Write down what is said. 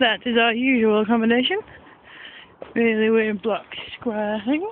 That is our usual accommodation. Really weird block square thing.